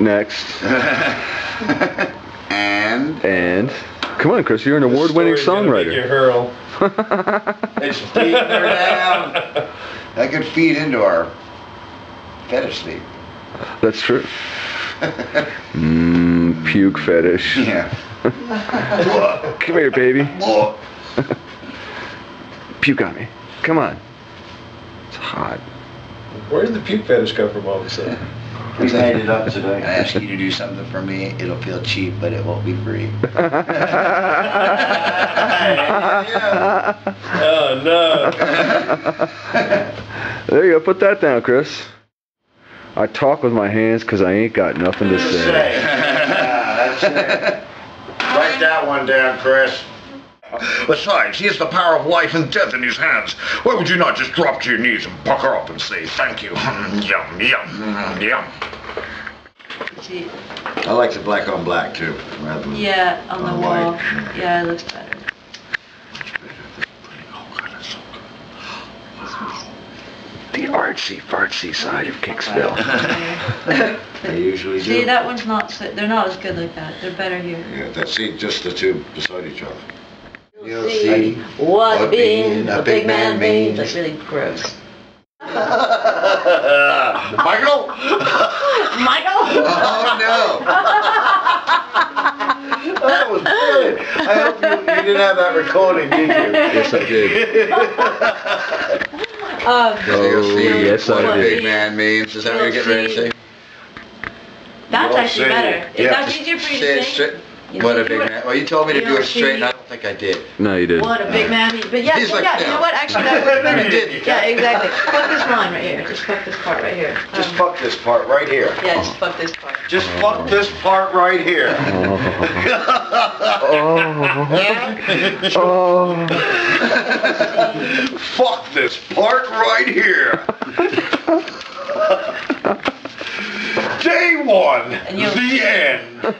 Next. and And come on, Chris, you're an award-winning Story's gonna make You songwriter. hurl. it's feeding her down. that could feed into our fetish sleep. That's true. Mmm, puke fetish. Yeah. Come here, baby. Puke on me. Come on. It's hot. Where did the puke fetish come from all of a sudden? We made it up I today. ask you to do something for me, it'll feel cheap, but it won't be free. Oh no. There you go. Put that down, Chris. I talk with my hands because I ain't got nothing to say. Yeah, that's it. Write that one down, Chris. Besides, he has the power of life and death in his hands. Why would you not just drop to your knees and pucker up and say thank you? yum, yum, mm, yum. See, I like the black on black too, rather than. yeah, on the On wall. white. Yeah, it looks better. The artsy fartsy side of Kicksville. They usually See, do. that one's not, so- they're not as good like that. They're better here. Yeah, that's, see, just the two beside each other. You'll see what what being a big man means. That's really gross. Michael? Michael! Oh no! That was good. I hope you, you didn't have that recording, did you? yes, I did. Um, So you'll see yes, what a did. big man means. Is that what you're getting ready to say? that's You'll actually see. better. If Yeah, that's easier for you to it say. Straight. you What a big man. Well, you told me to you do don't it straight, and I don't think I did. No, you didn't. What a big man. But yeah, He's like, yeah, you know what? Actually, that would have been You didn't. Yeah, exactly. Fuck this line right here. Just fuck this part right here. Just Um, fuck this part right here. Yeah, just fuck this part. Just fuck this part right here. Oh, oh. Fuck this part right here. Day one. And The end.